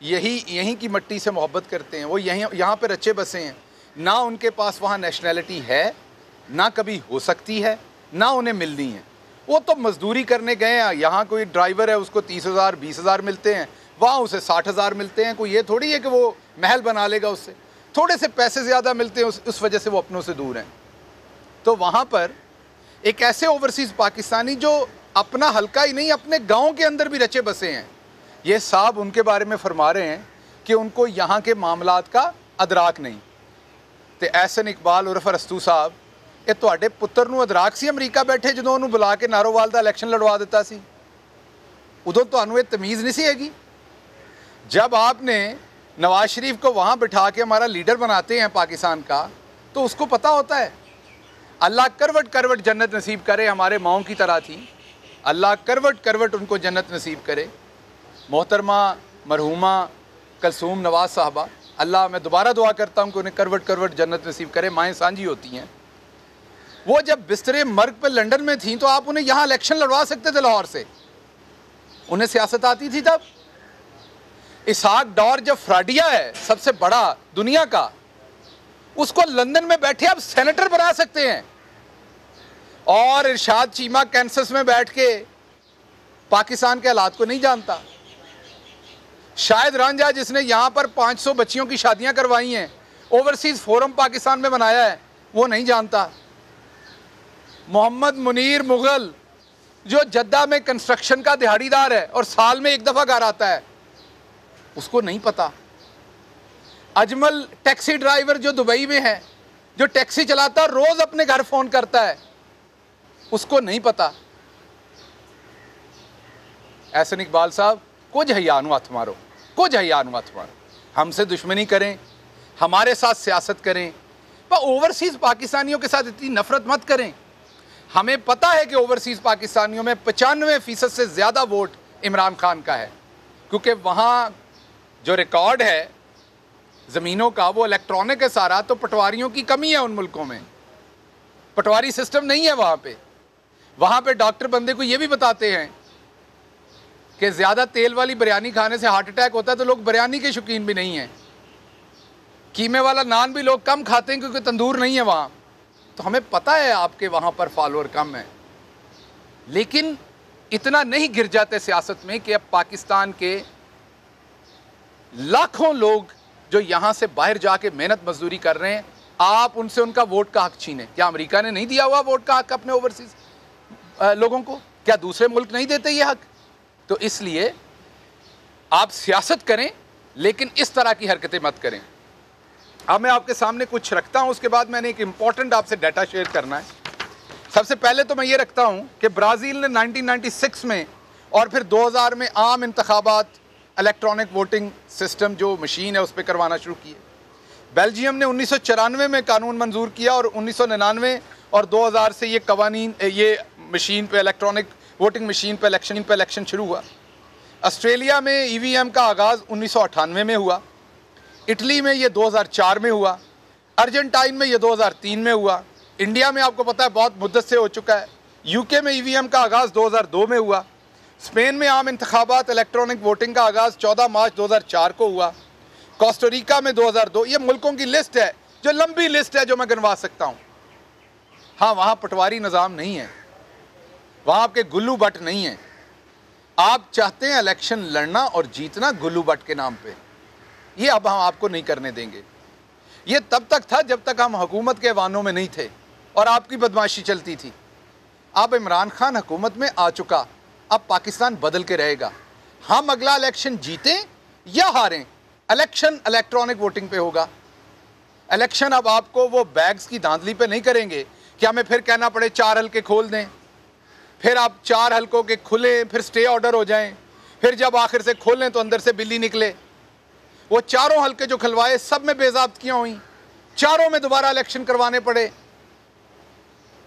यही यहीं की मट्टी से मोहब्बत करते हैं। वो यहीं यहाँ पर अच्छे बसे हैं। ना उनके पास वहाँ नेशनैलिटी है ना कभी हो सकती है ना उन्हें मिलनी है। वो तो मजदूरी करने गए हैं यहाँ कोई ड्राइवर है उसको तीस हज़ार बीस हज़ार मिलते हैं। वहाँ उसे साठ हज़ार मिलते हैं। कोई ये थोड़ी है कि वो महल बना लेगा उससे। थोड़े से पैसे ज़्यादा मिलते हैं उस, उस वजह से वो अपनों से दूर हैं। तो वहाँ पर एक ऐसे ओवरसीज़ पाकिस्तानी जो अपना हल्का ही नहीं अपने गाँव के अंदर भी रचे बसे हैं। ये साहब उनके बारे में फरमा रहे हैं कि उनको यहाँ के मामला का अदराक नहीं तो ਐਸਨ इकबाल उर्फ रस्तू साहब ਇਹ ਤੁਹਾਡੇ ਪੁੱਤਰ ਨੂੰ ਅਦਰਾਕ ਸੀ ਅਮਰੀਕਾ ਬੈਠੇ ਜਦੋਂ ਉਹਨੂੰ ਬੁਲਾ ਕੇ ਨਾਰੋਵਾਲ ਦਾ ਇਲੈਕਸ਼ਨ ਲੜਵਾ ਦਿੱਤਾ ਸੀ ਉਦੋਂ ਤੁਹਾਨੂੰ ਇਹ ਤਮੀਜ਼ ਨਹੀਂ ਸੀ ਹੈਗੀ जब आपने नवाज शरीफ को वहाँ बिठा के हमारा लीडर बनाते हैं पाकिस्तान का तो उसको पता होता है अल्लाह करवट करवट जन्नत नसीब करे हमारे माओ की तरह थी अल्लाह करवट करवट उनको जन्नत नसीब करे मोहतरमा, मरहुमा, कलसूम, नवाज़ साहबा, अल्लाह, मैं दोबारा दुआ करता हूँ कि उन्हें करवट करवट जन्नत नसीब करे, माएँ सांझी होती हैं। वो जब बिस्तरे मर्ग पर लंदन में थी तो आप उन्हें यहाँ इलेक्शन लड़वा सकते थे लाहौर से। उन्हें सियासत आती थी तब? इसाक डॉर जब फ्राडिया है, सबसे बड़ा दुनिया का, उसको लंदन में बैठे आप सेनेटर बना सकते हैं। और इरशाद चीमा कैंसस में बैठ के, पाकिस्तान के हालात को नहीं जानता। शायद रांझा जिसने यहाँ पर 500 बच्चियों की शादियाँ करवाई हैं ओवरसीज़ फोरम पाकिस्तान में बनाया है, वो नहीं जानता। मोहम्मद मुनीर मुगल, जो जद्दा में कंस्ट्रक्शन का दिहाड़ीदार है और साल में एक दफ़ा घर आता है, उसको नहीं पता। अजमल टैक्सी ड्राइवर जो दुबई में है, जो टैक्सी चलाता है, रोज़ अपने घर फ़ोन करता है, उसको नहीं पता। ऐसन इकबाल साहब, कुछ हयानु हथ मारो। कुछ हयानु हथ मारो हमसे दुश्मनी करें, हमारे साथ सियासत करें पर ओवरसीज़ पाकिस्तानियों के साथ इतनी नफरत मत करें। हमें पता है कि ओवरसीज़ पाकिस्तानियों में पचानवे फ़ीसद से ज़्यादा वोट इमरान खान का है, क्योंकि वहाँ जो रिकॉर्ड है, ज़मीनों का, वो इलेक्ट्रॉनिक है सारा तो पटवारियों की कमी है उन मुल्कों में। पटवारी सिस्टम नहीं है वहाँ पे। वहाँ पे डॉक्टर बंदे को ये भी बताते हैं कि ज़्यादा तेल वाली बिरयानी खाने से हार्ट अटैक होता है तो लोग बिरयानी के शौकीन भी नहीं हैं। कीमे वाला नान भी लोग कम खाते हैं क्योंकि तंदूर नहीं है वहाँ। तो हमें पता है आपके वहाँ पर फॉलोअर कम है। लेकिन इतना नहीं गिर जाते सियासत में कि अब पाकिस्तान के लाखों लोग जो यहाँ से बाहर जाके मेहनत मजदूरी कर रहे हैं, आप उनसे उनका वोट का हक छीने। क्या अमेरिका ने नहीं दिया हुआ वोट का हक अपने ओवरसीज लोगों को? क्या दूसरे मुल्क नहीं देते ये हक? तो इसलिए आप सियासत करें, लेकिन इस तरह की हरकतें मत करें। अब मैं आपके सामने कुछ रखता हूँ, उसके बाद मैंने एक इंपॉर्टेंट आपसे डाटा शेयर करना है। सबसे पहले तो मैं ये रखता हूँ कि ब्राज़ील ने 1996 में और फिर 2000 में आम इंतबात इलेक्ट्रॉनिक वोटिंग सिस्टम जो मशीन है, उस पर करवाना शुरू किए। बेल्जियम ने उन्नीस सौ चौरानवे में कानून मंजूर किया और उन्नीस और 2000 से ये कवानीन, ये मशीन पे इलेक्ट्रॉनिक वोटिंग मशीन पर इलेक्शन पर इलेक्शन शुरू हुआ। ऑस्ट्रेलिया में ईवीएम का आगाज़ उन्नीस सौ अठानवे में हुआ। इटली में ये 2004 में हुआ। अर्जेंटाइन में ये 2003 में हुआ। इंडिया में आपको पता है बहुत मुद्दत से हो चुका है। यूके में ईवीएम का आगाज़ 2002 में हुआ। स्पेन में आम इंतबात इलेक्ट्रॉनिक वोटिंग का आगाज़ 14 मार्च 2004 को हुआ। कोस्टोरिका में 2002 ये मुल्कों की लिस्ट है, जो लंबी लिस्ट है, जो मैं गिनवा सकता हूँ। हाँ वहाँ पटवारी निज़ाम नहीं है। वहाँ आपके गुल्लू बट नहीं है। आप चाहते हैं इलेक्शन लड़ना और जीतना गुल्लू बट के नाम पे। ये अब हम आपको नहीं करने देंगे। ये तब तक था जब तक हम हुकूमत के वानों में नहीं थे और आपकी बदमाशी चलती थी। अब इमरान खान हुकूमत में आ चुका। अब पाकिस्तान बदल के रहेगा। हम अगला इलेक्शन जीतें या हारें? इलेक्शन इलेक्ट्रॉनिक वोटिंग पे होगा। इलेक्शन अब आपको वो बैग्स की धांधली पे नहीं करेंगे कि हमें फिर कहना पड़े चार हल्के खोल दें। फिर आप चार हल्कों के खुलें, फिर स्टे ऑर्डर हो जाएँ। फिर जब आखिर से खोलें तो अंदर से बिल्ली निकले। वो चारों हल्के जो खुलवाए, सब में बेजाबतियाँ हुई। चारों में दोबारा इलेक्शन करवाने पड़े।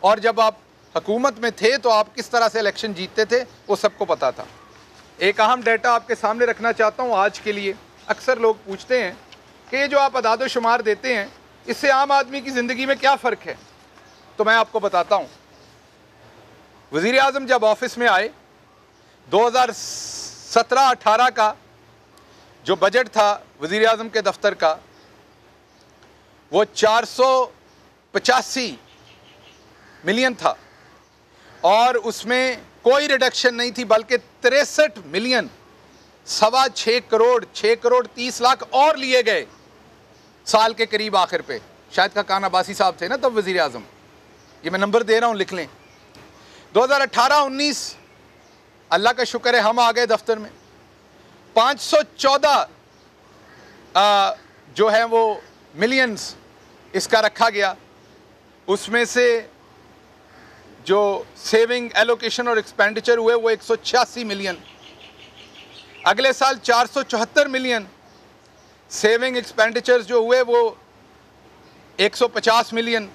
और जब आप हकूमत में थे तो आप किस तरह से इलेक्शन जीतते थे, वो सबको पता था। एक अहम डेटा आपके सामने रखना चाहता हूँ आज के लिए। अक्सर लोग पूछते हैं कि ये जो आप अदाद शुमार देते हैं, इससे आम आदमी की ज़िंदगी में क्या फ़र्क है? तो मैं आपको बताता हूँ। वज़ी अजम जब ऑफ़िस में आए 2017-18 का जो बजट था वज़ी अजम के दफ्तर का, वो चार सौ पचासी मिलियन था। और उसमें कोई रिडक्शन नहीं थी, बल्कि तिरसठ मिलियन, सवा छः करोड़ छः करोड़ तीस लाख और लिए गए साल के करीब आखिर पे। शायद का कान साहब थे ना तब वज़ी अजम ये मैं नंबर दे रहा हूँ, लिख लें। 2018-19 अल्लाह का शुक्र है हम आ गए दफ्तर में। 514 जो है वो मिलियंस इसका रखा गया। उसमें से जो सेविंग एलोकेशन और एक्सपेंडिचर हुए वो एक सौ छियासी मिलियन अगले साल चार सौ चौहत्तर मिलियन सेविंग एक्सपेंडिचर्स जो हुए वो 150 मिलियन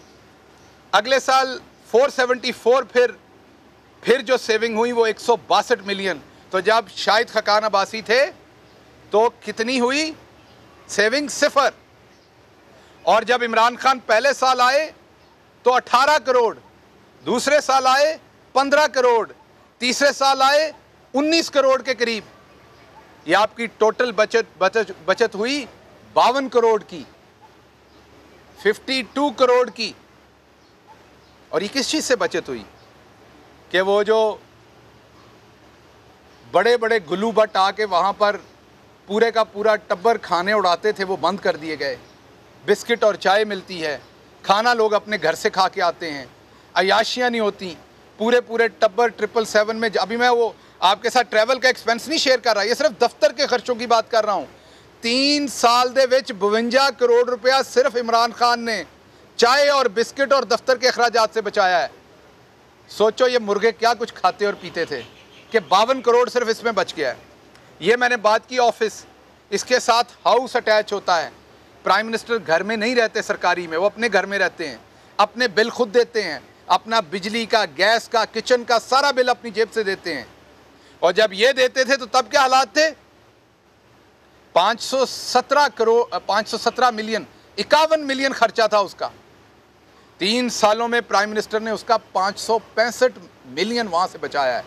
अगले साल 474 फिर फिर जो सेविंग हुई वो एक सौ बासठ मिलियन तो जब शाहिद खकान अबासी थे तो कितनी हुई? सेविंग सिफर। और जब इमरान खान पहले साल आए तो 18 करोड़। दूसरे साल आए 15 करोड़। तीसरे साल आए 19 करोड़ के करीब। ये आपकी टोटल बचत बचत बचत हुई बावन करोड़ की। 52 करोड़ की। और ये किस चीज़ से बचत हुई? कि वो जो बड़े बड़े गुल्लू बट आके वहाँ पर पूरे का पूरा टब्बर खाने उड़ाते थे, वो बंद कर दिए गए। बिस्किट और चाय मिलती है। खाना लोग अपने घर से खा के आते हैं। अयाशियाँ नहीं होती। पूरे पूरे टब्बर ट्रिपल सेवन में अभी मैं वो आपके साथ ट्रैवल का एक्सपेंस नहीं शेयर कर रहा, ये सिर्फ़ दफ्तर के खर्चों की बात कर रहा हूँ। तीन साल दे विच बवंजा करोड़ रुपया सिर्फ़ इमरान खान ने चाय और बिस्किट और दफ्तर के अखराज से बचाया है। सोचो ये मुर्गे क्या कुछ खाते और पीते थे, कि बावन करोड़ सिर्फ़ इसमें बच गया है। ये मैंने बात की ऑफ़िस, इसके साथ हाउस अटैच होता है। प्राइम मिनिस्टर घर में नहीं रहते सरकारी में, वो अपने घर में रहते हैं, अपने बिल खुद देते हैं, अपना बिजली का, गैस का किचन का सारा बिल अपनी जेब से देते हैं। और जब ये देते थे तो तब क्या हालात थे? 517 करोड़ 517 मिलियन, इक्यावन मिलियन खर्चा था उसका। तीन सालों में प्राइम मिनिस्टर ने उसका पाँच सौ पैंसठ मिलियन वहाँ से बचाया है,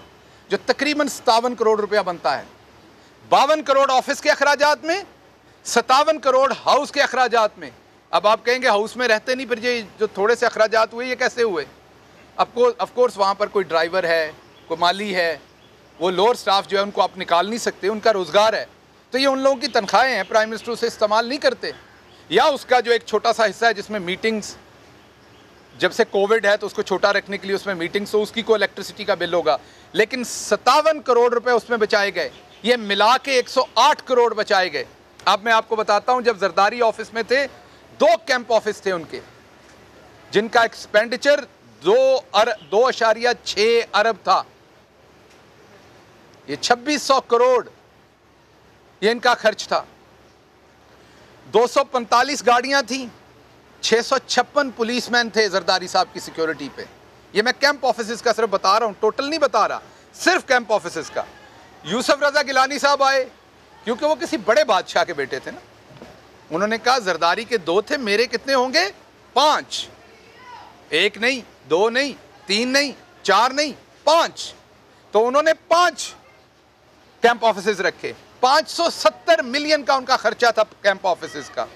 जो तकरीबन सतावन करोड़ रुपया बनता है। बावन करोड़ ऑफ़िस के अखराज में सतावन करोड़ हाउस के अखराज में। अब आप कहेंगे, हाउस में रहते नहीं, पर ये जो थोड़े से अखराज हुए, ये कैसे हुए? आपको ऑफकोर्स वहाँ पर कोई ड्राइवर है, कोई माली है, वो लोअर स्टाफ जो है, उनको आप निकाल नहीं सकते, उनका रोज़गार है। तो ये उन लोगों की तनख्वाहें हैं, प्राइम मिनिस्टर उसे इस्तेमाल नहीं करते। या उसका जो एक छोटा सा हिस्सा है, जिसमें मीटिंग्स जब से कोविड है तो उसको छोटा रखने के लिए उसमें मीटिंग्स तो उसकी को इलेक्ट्रिसिटी का बिल होगा। लेकिन सत्तावन करोड़ रुपए उसमें बचाए गए। ये मिला के 108 करोड़ बचाए गए। अब मैं आपको बताता हूँ, जब जरदारी ऑफ़िस में थे, दो कैंप ऑफ़िस थे उनके, जिनका एक्सपेंडिचर दो अर, दो अशारिया छह अरब था। ये 2600 करोड़ ये इनका खर्च था। 245 गाड़ियाँ थी। छह पुलिसमैन थे जरदारी साहब की सिक्योरिटी पे। ये मैं कैंप ऑफ़िस का सिर्फ़ बता रहा हूँ, टोटल नहीं बता रहा, सिर्फ़ कैंप ऑफ़िस का। यूसुफ रजा गिलानी साहब आए, क्योंकि वो किसी बड़े बादशाह के बेटे थे ना। उन्होंने कहा, जरदारी के दो थे, मेरे कितने होंगे? पाँच। एक नहीं, दो नहीं, तीन नहीं, चार नहीं, पाँच। तो उन्होंने पाँच कैंप ऑफ़िस रखे। 570 मिलियन का उनका खर्चा था कैंप ऑफ़िस का।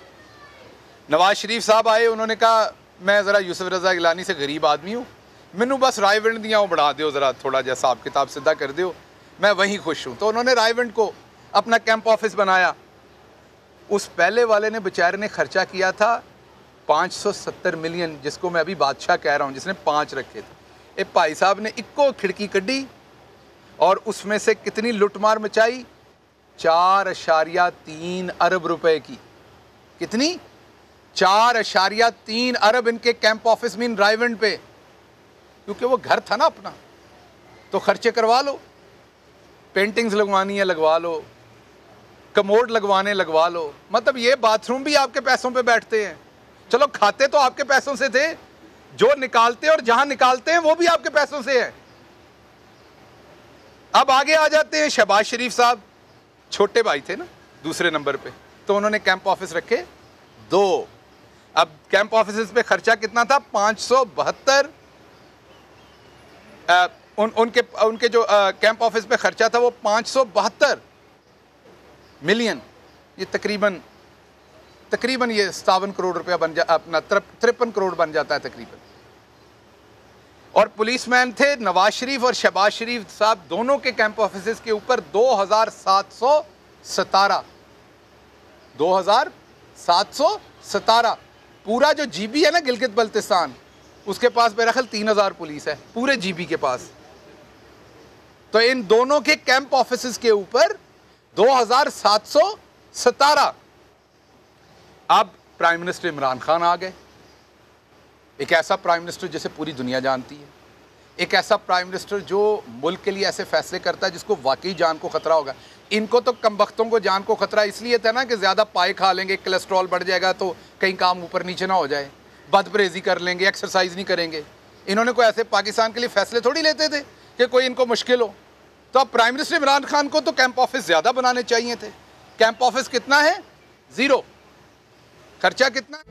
नवाज़ शरीफ साहब आए, उन्होंने कहा, मैं ज़रा यूसुफ रजा गिलानी से गरीब आदमी हूँ। मैनू बस रायविंड दिया वो बढ़ा दो ज़रा थोड़ा जैसा हिसाब किताब सीधा कर दो मैं वहीं खुश हूँ। तो उन्होंने रायविंड को अपना कैंप ऑफ़िस बनाया। उस पहले वाले ने बेचारे ने खर्चा किया था 570 मिलियन, जिसको मैं अभी बादशाह कह रहा हूँ, जिसने पाँच रखे थे। एक भाई साहब ने इक्को खिड़की कड्डी और उसमें से कितनी लुटमार मचाई? चार अशारिया तीन अरब रुपए की। कितनी? चार अशारिया, तीन अरब इनके कैंप ऑफ़िस में ड्राइवेंट पे। क्योंकि वो घर था ना अपना। तो खर्चे करवा लो। पेंटिंग्स लगवानी है, लगवा लो। कमोड लगवाने, लगवा लो। मतलब ये बाथरूम भी आपके पैसों पे बैठते हैं। चलो, खाते तो आपके पैसों से थे। जो निकालते और जहाँ निकालते हैं, वो भी आपके पैसों से है। अब आगे आ जाते हैं शहबाज शरीफ साहब। छोटे भाई थे ना, दूसरे नंबर पे। तो उन्होंने कैंप ऑफ़िस रखे। दो अब कैंप ऑफ़िस पे खर्चा कितना था? पाँच सौ बहत्तर। उन, उनके उनके जो कैंप ऑफ़िस पे खर्चा था वो पाँच सौ बहत्तर। मिलियन। ये तकरीबन तकरीबन ये सतावन करोड़ रुपया बन जा अपना तिरपन करोड़ बन जाता है तकरीबन। और पुलिसमैन थे नवाज़ शरीफ और शहबाज शरीफ साहब दोनों के कैंप ऑफ़िस के ऊपर दो हज़ार सात सौ सतारह दो हज़ार सात सौ सतारह पूरा जो जीबी है ना गिलगित बल्तिस्तान, उसके पास मेरा ख्याल तीन हज़ार पुलिस है, पूरे जीबी के पास। तो इन दोनों के कैंप ऑफ़िस के ऊपर दो हज़ार सात सौ सतारह अब प्राइम मिनिस्टर इमरान खान आ गए। एक ऐसा प्राइम मिनिस्टर जिसे पूरी दुनिया जानती है। एक ऐसा प्राइम मिनिस्टर जो मुल्क के लिए ऐसे फैसले करता है जिसको वाकई जान को खतरा होगा। इनको तो कम वक्तों को जान को खतरा इसलिए था ना कि ज़्यादा पाए खा लेंगे, कोलेस्ट्रॉल बढ़ जाएगा तो कहीं काम ऊपर नीचे ना हो जाए। बद कर लेंगे एक्सरसाइज नहीं करेंगे। इन्होंने कोई ऐसे पाकिस्तान के लिए फैसले थोड़ी लेते थे कि कोई इनको मुश्किल हो? तो अब प्राइम मिनिस्टर इमरान खान को तो कैंप ऑफ़िस ज़्यादा बनाने चाहिए थे। कैंप ऑफ़िस कितना है? ज़ीरो खर्चा कितना?